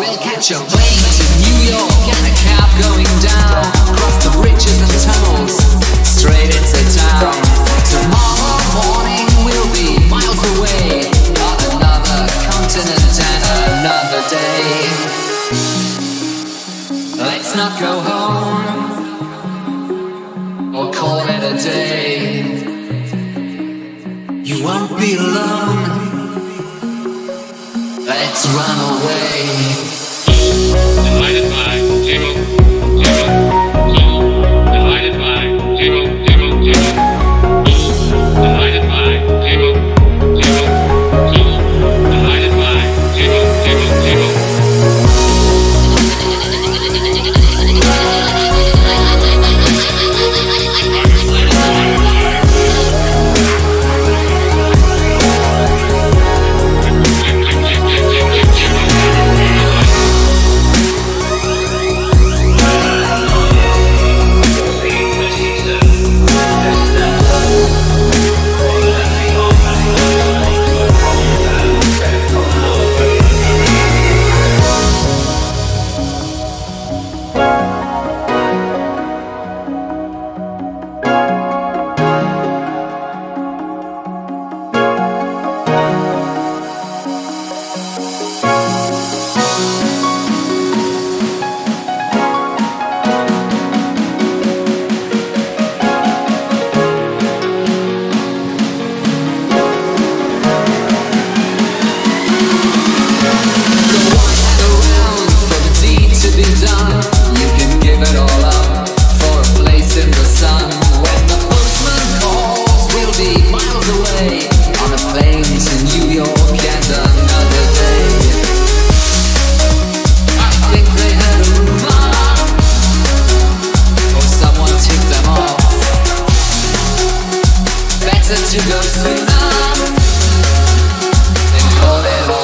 We'll catch a plane to New York and a cab going down. Cross the bridges and tunnels, straight into town. Tomorrow morning we'll be miles away on another continent and another day. Let's not go home or call it a day. You won't be alone. Let's run away. you go sweet. And all that.